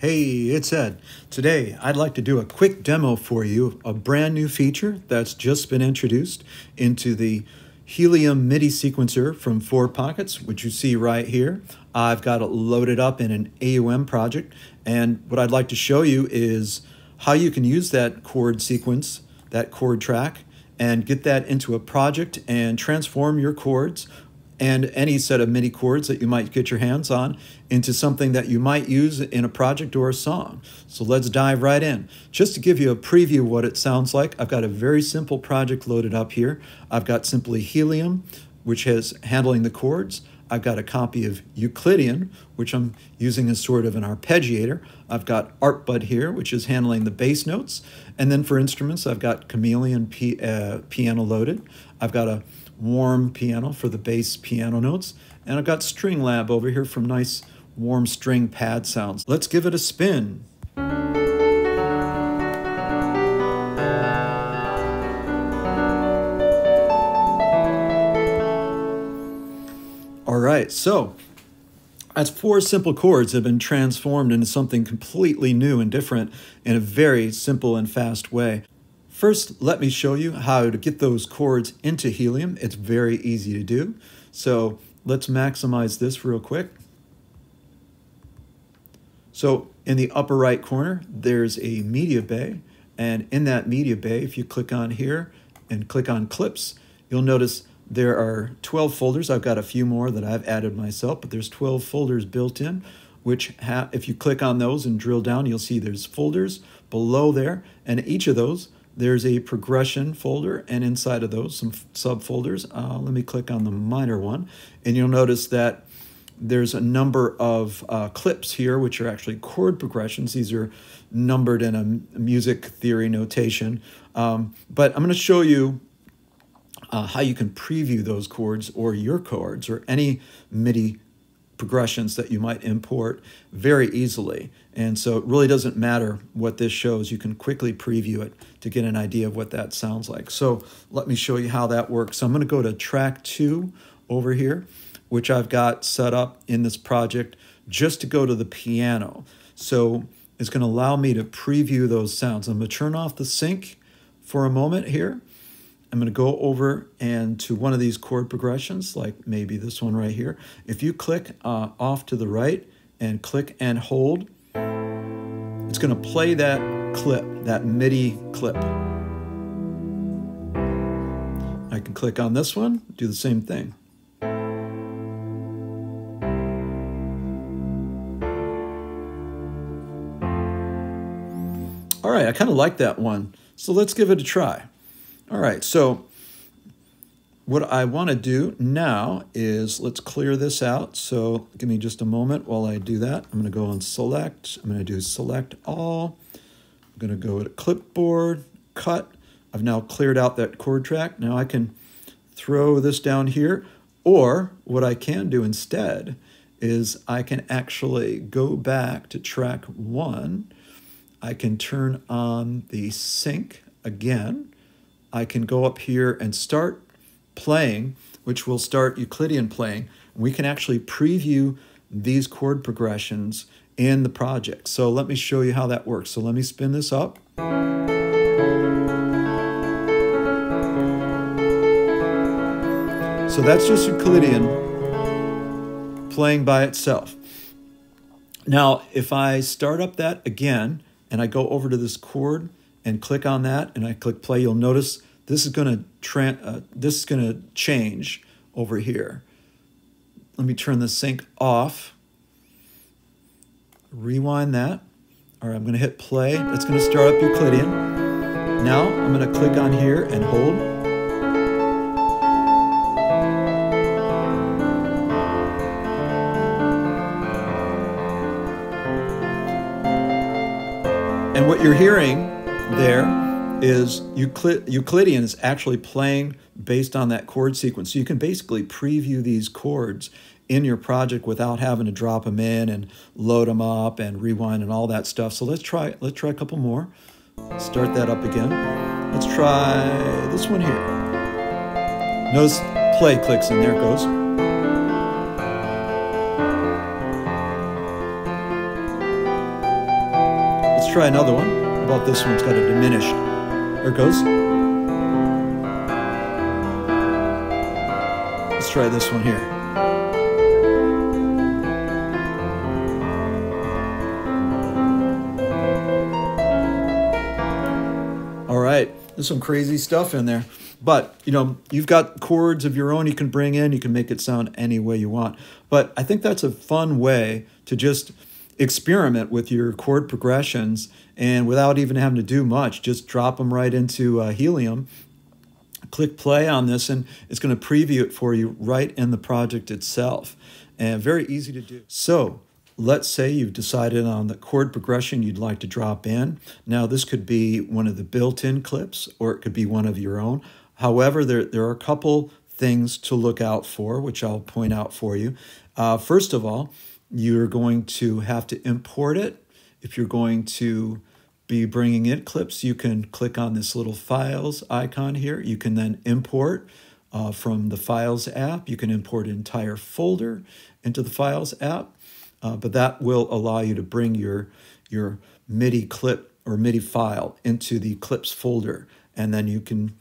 Hey, it's Ed. Today, I'd like to do a quick demo for you of a brand new feature that's just been introduced into the Helium MIDI sequencer from Four Pockets, which you see right here. I've got it loaded up in an AUM project, and what I'd like to show you is how you can use that chord sequence, that chord track, and get that into a project and transform your chords and any set of MIDI chords that you might get your hands on into something that you might use in a project or a song. So let's dive right in. Just to give you a preview of what it sounds like, I've got a very simple project loaded up here. I've got simply Helium, which has handling the chords. I've got a copy of Euclidean, which I'm using as sort of an arpeggiator. I've got ArtBud here, which is handling the bass notes. And then for instruments, I've got Chameleon P uh, piano loaded. I've got a warm piano for the bass piano notes. And I've got String Lab over here from nice warm string pad sounds. Let's give it a spin. All right, so as four simple chords have been transformed into something completely new and different in a very simple and fast way. First, let me show you how to get those chords into Helium. It's very easy to do. So let's maximize this real quick. So in the upper right corner, there's a media bay. And in that media bay, if you click on here and click on clips, you'll notice there are 12 folders. I've got a few more that I've added myself, but there's 12 folders built in, which if you click on those and drill down, you'll see there's folders below there. And each of those there's a progression folder, and inside of those, some subfolders. Uh, let me click on the minor one, and you'll notice that there's a number of uh, clips here, which are actually chord progressions. These are numbered in a music theory notation. Um, but I'm going to show you uh, how you can preview those chords or your chords or any MIDI progressions that you might import very easily. And so it really doesn't matter what this shows. You can quickly preview it to get an idea of what that sounds like. So let me show you how that works. So I'm going to go to track two over here, which I've got set up in this project just to go to the piano. So it's going to allow me to preview those sounds. I'm going to turn off the sync for a moment here. I'm going to go over and to one of these chord progressions, like maybe this one right here. If you click uh, off to the right and click and hold, it's going to play that clip, that MIDI clip. I can click on this one, do the same thing. All right, I kind of like that one. So let's give it a try. All right, so what I want to do now is let's clear this out. So give me just a moment while I do that. I'm going to go on select. I'm going to do select all. I'm going to go to clipboard, cut. I've now cleared out that chord track. Now I can throw this down here. Or what I can do instead is I can actually go back to track one. I can turn on the sync again I can go up here and start playing, which will start Euclidean playing. We can actually preview these chord progressions in the project. So let me show you how that works. So let me spin this up. So that's just Euclidean playing by itself. Now, if I start up that again and I go over to this chord and click on that and I click play, you'll notice this is going to uh, this is going to change over here. Let me turn the sync off. Rewind that. All right, I'm going to hit play. It's going to start up Euclidean. Now I'm going to click on here and hold. And what you're hearing there is Euclid Euclidean is actually playing based on that chord sequence. So you can basically preview these chords in your project without having to drop them in and load them up and rewind and all that stuff. So let's try let's try a couple more. Start that up again. Let's try this one here. Notice play clicks and there it goes. Let's try another one. About this one's got a diminished. There it goes. Let's try this one here. All right, there's some crazy stuff in there. But, you know, you've got chords of your own you can bring in, you can make it sound any way you want. But I think that's a fun way to just experiment with your chord progressions and without even having to do much, just drop them right into uh, Helium. Click play on this and it's going to preview it for you right in the project itself. And very easy to do. So let's say you've decided on the chord progression you'd like to drop in. Now this could be one of the built-in clips or it could be one of your own. However, there, there are a couple things to look out for, which I'll point out for you. Uh, first of all, you're going to have to import it. If you're going to be bringing in clips, you can click on this little files icon here. You can then import uh, from the files app. You can import an entire folder into the files app, uh, but that will allow you to bring your, your MIDI clip or MIDI file into the clips folder, and then you can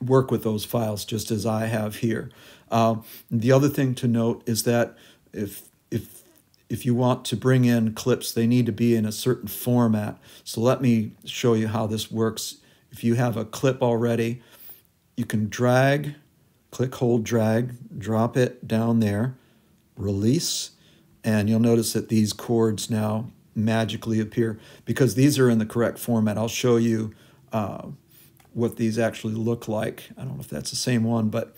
work with those files just as I have here. Uh, the other thing to note is that if if if you want to bring in clips, they need to be in a certain format. So let me show you how this works. If you have a clip already, you can drag, click, hold, drag, drop it down there, release, and you'll notice that these chords now magically appear because these are in the correct format. I'll show you uh, what these actually look like. I don't know if that's the same one, but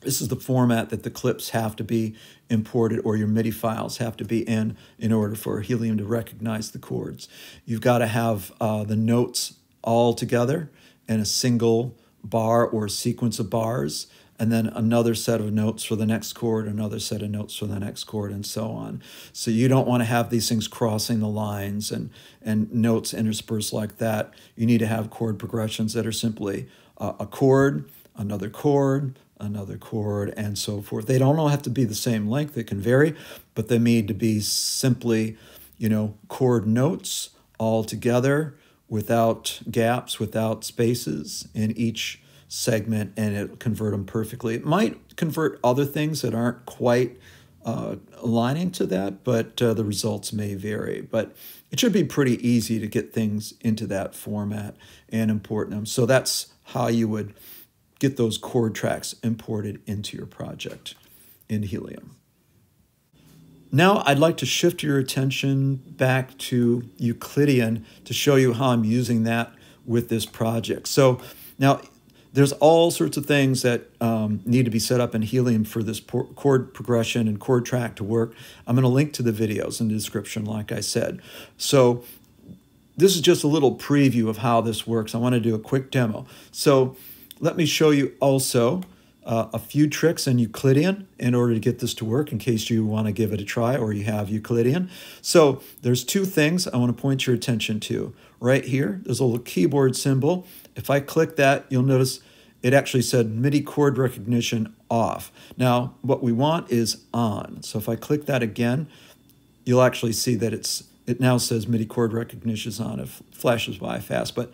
this is the format that the clips have to be imported or your MIDI files have to be in in order for Helium to recognize the chords. You've got to have uh, the notes all together in a single bar or sequence of bars and then another set of notes for the next chord, another set of notes for the next chord, and so on. So you don't want to have these things crossing the lines and, and notes interspersed like that. You need to have chord progressions that are simply uh, a chord, another chord, another chord, and so forth. They don't all have to be the same length, they can vary, but they need to be simply, you know, chord notes all together without gaps, without spaces in each segment, and it'll convert them perfectly. It might convert other things that aren't quite uh, aligning to that, but uh, the results may vary. But it should be pretty easy to get things into that format and import them. So that's how you would get those chord tracks imported into your project in Helium. Now I'd like to shift your attention back to Euclidean to show you how I'm using that with this project. So now there's all sorts of things that um, need to be set up in Helium for this chord progression and chord track to work. I'm going to link to the videos in the description, like I said. So this is just a little preview of how this works. I want to do a quick demo. So let me show you also uh, a few tricks in Euclidean in order to get this to work in case you want to give it a try or you have Euclidean. So there's two things I want to point your attention to. Right here, there's a little keyboard symbol. If I click that, you'll notice it actually said MIDI chord recognition off. Now, what we want is on. So if I click that again, you'll actually see that it's it now says MIDI chord recognition is on. It flashes by fast, but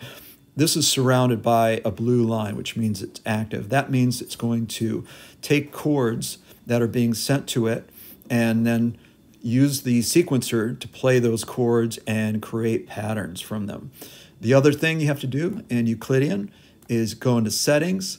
this is surrounded by a blue line, which means it's active. That means it's going to take chords that are being sent to it and then use the sequencer to play those chords and create patterns from them. The other thing you have to do in Euclidean is go into settings,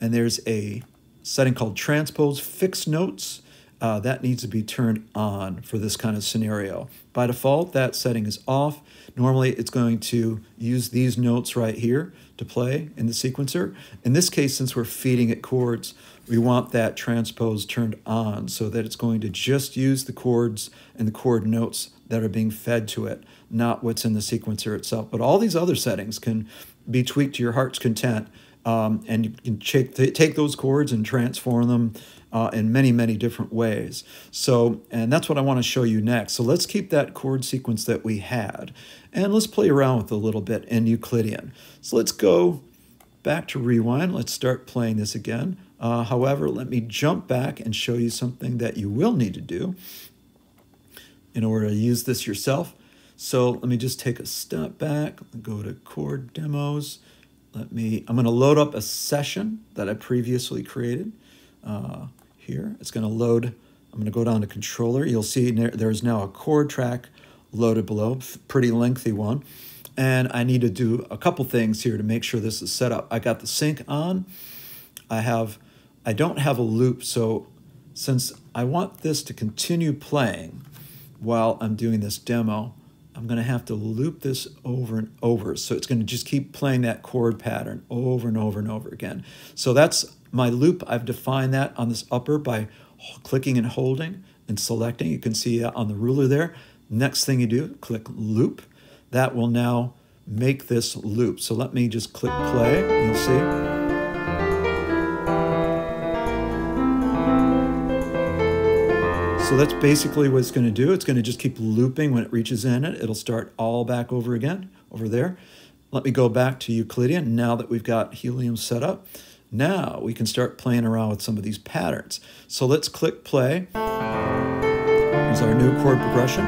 and there's a setting called transpose fixed notes. Uh, that needs to be turned on for this kind of scenario. By default, that setting is off. Normally, it's going to use these notes right here to play in the sequencer. In this case, since we're feeding it chords, we want that transpose turned on so that it's going to just use the chords and the chord notes that are being fed to it, not what's in the sequencer itself. But all these other settings can be tweaked to your heart's content. Um, and you can take, take those chords and transform them uh, in many, many different ways. So, and that's what I want to show you next. So let's keep that chord sequence that we had, and let's play around with a little bit in Euclidean. So let's go back to rewind. Let's start playing this again. Uh, however, let me jump back and show you something that you will need to do in order to use this yourself. So let me just take a step back, go to chord demos. Let me, I'm going to load up a session that I previously created uh, here. It's going to load, I'm going to go down to controller. You'll see there's now a chord track loaded below, pretty lengthy one. And I need to do a couple things here to make sure this is set up. I got the sync on. I have, I don't have a loop, so since I want this to continue playing while I'm doing this demo, I'm going to have to loop this over and over. So it's going to just keep playing that chord pattern over and over and over again. So that's my loop. I've defined that on this upper by clicking and holding and selecting. You can see on the ruler there. Next thing you do, click loop. That will now make this loop. So let me just click play. You'll see. So that's basically what it's going to do. It's going to just keep looping when it reaches in it. It'll start all back over again over there. Let me go back to Euclidean now that we've got Helium set up. Now we can start playing around with some of these patterns. So let's click play. Here's our new chord progression.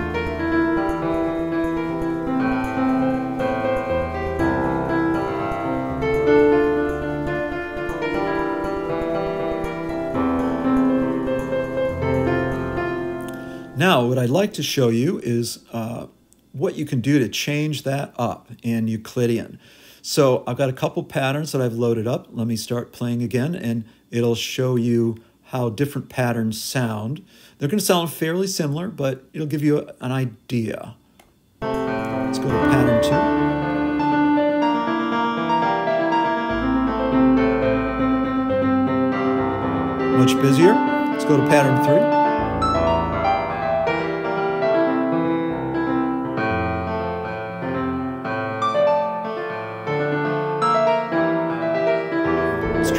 Now, what I'd like to show you is uh, what you can do to change that up in Euclidean. So I've got a couple patterns that I've loaded up. Let me start playing again, and it'll show you how different patterns sound. They're going to sound fairly similar, but it'll give you an idea. Let's go to pattern two. Much busier. Let's go to pattern three.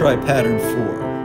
Try pattern four.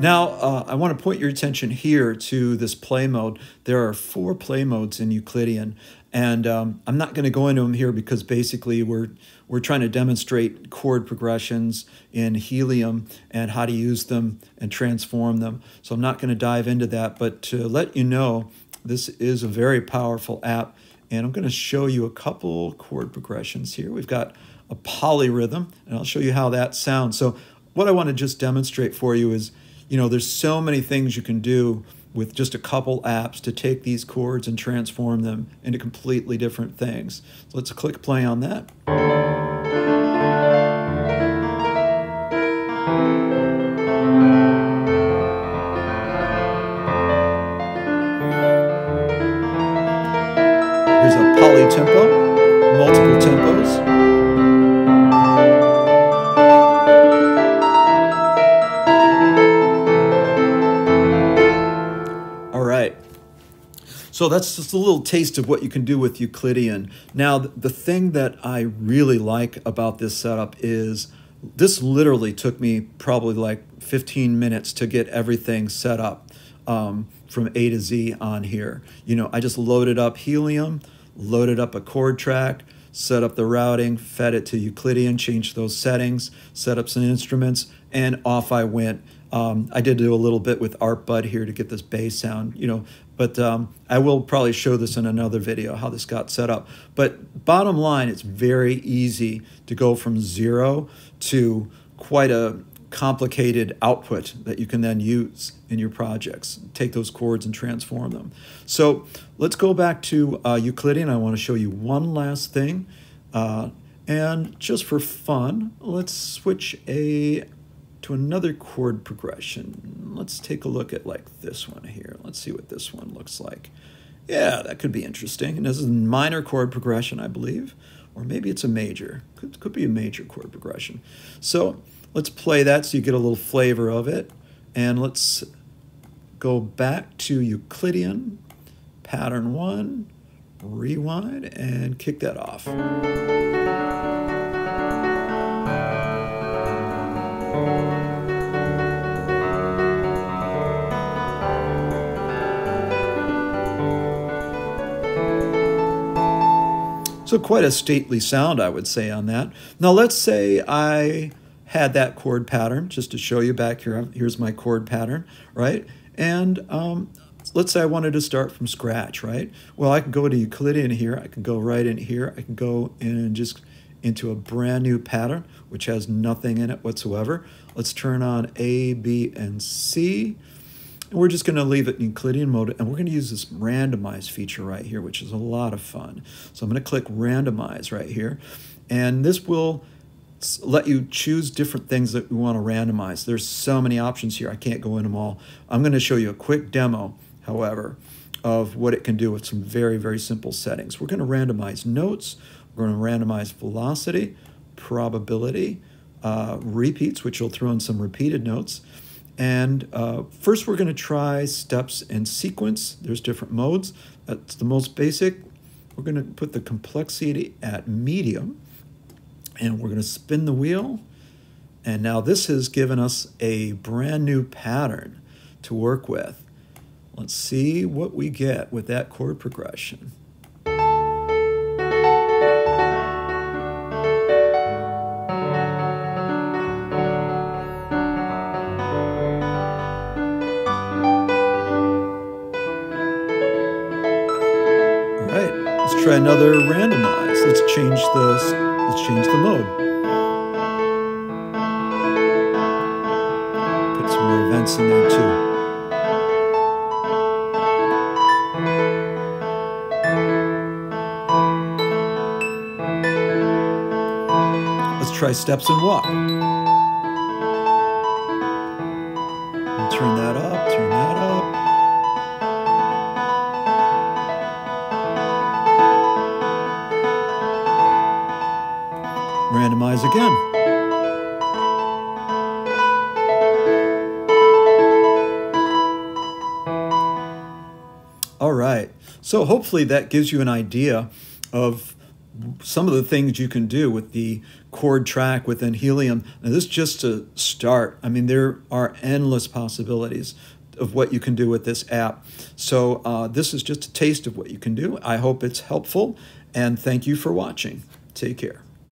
Now, uh, I want to point your attention here to this play mode. There are four play modes in Euclidean, and um, I'm not going to go into them here because basically we're, we're trying to demonstrate chord progressions in Helium and how to use them and transform them. So I'm not going to dive into that, but to let you know this is a very powerful app, and I'm going to show you a couple chord progressions here. We've got a polyrhythm, and I'll show you how that sounds. So what I want to just demonstrate for you is, you know, there's so many things you can do with just a couple apps to take these chords and transform them into completely different things. So let's click play on that. Tempo, multiple tempos. All right. So that's just a little taste of what you can do with Euclidean. Now, the thing that I really like about this setup is this literally took me probably like 15 minutes to get everything set up um, from A to Z on here. You know, I just loaded up Helium, loaded up a chord track, set up the routing, fed it to Euclidean, changed those settings, set up some instruments, and off I went. Um, I did do a little bit with ArtBud here to get this bass sound, you know, but um, I will probably show this in another video, how this got set up. But bottom line, it's very easy to go from zero to quite a complicated output that you can then use in your projects. Take those chords and transform them. So let's go back to uh, Euclidean. I want to show you one last thing. Uh, and just for fun, let's switch a to another chord progression. Let's take a look at like this one here. Let's see what this one looks like. Yeah, that could be interesting. And this is a minor chord progression, I believe. Or maybe it's a major. Could, could be a major chord progression. So Let's play that so you get a little flavor of it. And let's go back to Euclidean, pattern one, rewind, and kick that off. So quite a stately sound, I would say, on that. Now let's say I had that chord pattern, just to show you back here, here's my chord pattern, right? And um, let's say I wanted to start from scratch, right? Well, I can go to Euclidean here, I can go right in here, I can go in and just into a brand new pattern, which has nothing in it whatsoever. Let's turn on A, B, and C. And we're just going to leave it in Euclidean mode, and we're going to use this randomize feature right here, which is a lot of fun. So I'm going to click randomize right here, and this will let you choose different things that we want to randomize. There's so many options here. I can't go in them all. I'm going to show you a quick demo, however, of what it can do with some very, very simple settings. We're going to randomize notes. We're going to randomize velocity, probability, uh, repeats, which will throw in some repeated notes. And uh, first, we're going to try steps and sequence. There's different modes. That's the most basic. We're going to put the complexity at medium. And we're going to spin the wheel. And now this has given us a brand new pattern to work with. Let's see what we get with that chord progression. All right, let's try another randomize. Let's change the let's change the mode. Put some more events in there too. Let's try steps and walk. Randomize again. All right, so hopefully that gives you an idea of some of the things you can do with the chord track within Helium. Now this is just to start. I mean, there are endless possibilities of what you can do with this app. So uh, this is just a taste of what you can do. I hope it's helpful, and thank you for watching. Take care.